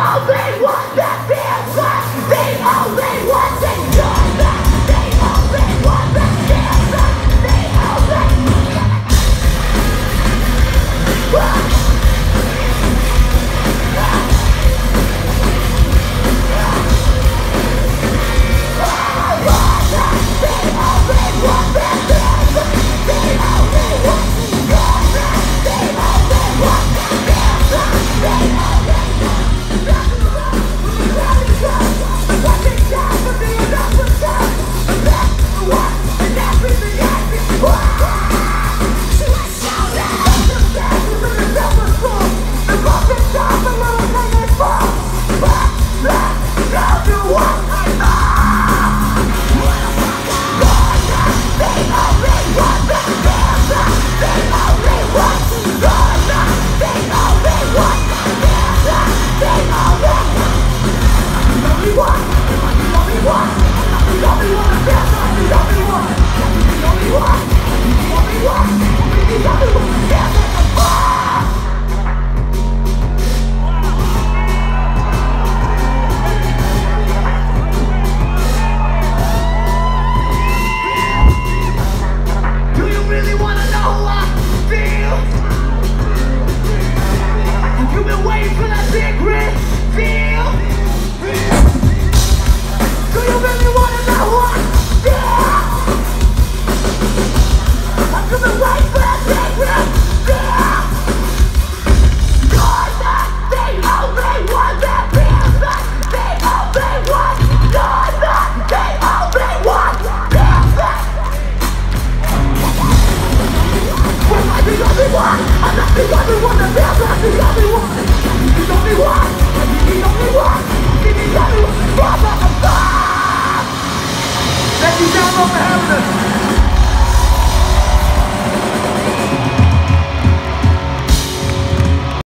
only one that feels like the only